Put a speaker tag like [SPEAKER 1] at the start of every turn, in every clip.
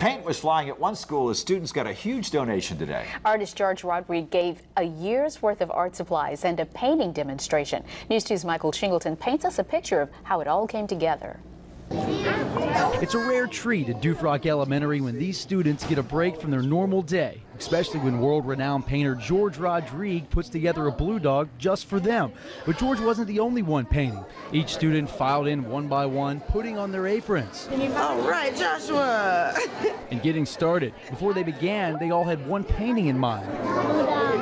[SPEAKER 1] Paint was flying at one school as students got a huge donation today.
[SPEAKER 2] Artist George Rodrigue gave a year's worth of art supplies and a painting demonstration. News 2's Michael Shingleton paints us a picture of how it all came together.
[SPEAKER 3] It's a rare treat at Dufrocq Elementary when these students get a break from their normal day, especially when world-renowned painter George Rodrigue puts together a blue dog just for them. But George wasn't the only one painting. Each student filed in one by one, putting on their aprons.
[SPEAKER 4] All right, Joshua.
[SPEAKER 3] and getting started. Before they began, they all had one painting in mind.
[SPEAKER 5] Blue dog.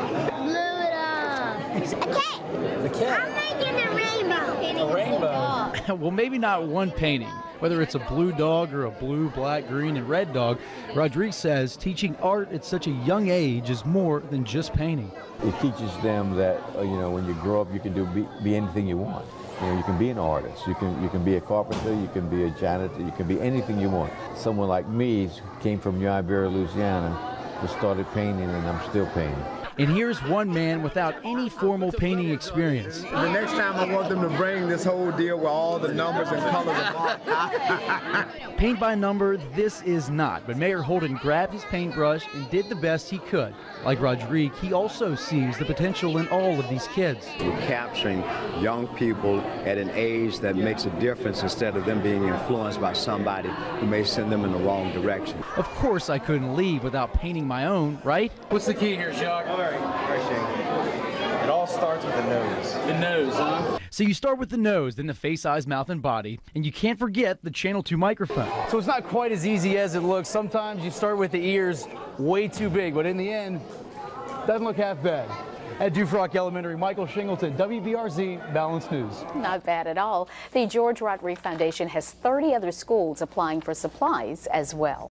[SPEAKER 5] A cat.
[SPEAKER 3] The cat.
[SPEAKER 5] I'm making a rainbow.
[SPEAKER 3] A rainbow. well, maybe not one painting. Whether it's a blue dog or a blue, black, green, and red dog, Rodrigue says teaching art at such a young age is more than just painting.
[SPEAKER 6] It teaches them that uh, you know when you grow up, you can do be, be anything you want. You know, you can be an artist. You can you can be a carpenter. You can be a janitor. You can be anything you want. Someone like me came from New Iberia, Louisiana, just started painting, and I'm still painting.
[SPEAKER 3] And here's one man without any formal painting experience.
[SPEAKER 7] The next time I want them to bring this whole deal with all the numbers and colors.
[SPEAKER 3] Paint by number, this is not. But Mayor Holden grabbed his paintbrush and did the best he could. Like Rodrigue, he also sees the potential in all of these kids.
[SPEAKER 8] We're capturing young people at an age that makes a difference instead of them being influenced by somebody who may send them in the wrong direction.
[SPEAKER 3] Of course, I couldn't leave without painting my own, right?
[SPEAKER 9] What's the key here, Jacques?
[SPEAKER 7] It all starts with the nose.
[SPEAKER 9] The nose, huh?
[SPEAKER 3] So you start with the nose, then the face, eyes, mouth, and body, and you can't forget the Channel 2 microphone.
[SPEAKER 9] So it's not quite as easy as it looks. Sometimes you start with the ears way too big, but in the end, doesn't look half bad. At Dufrocq Elementary, Michael Shingleton, WBRZ Balance News.
[SPEAKER 2] Not bad at all. The George Rodrigue Foundation has 30 other schools applying for supplies as well.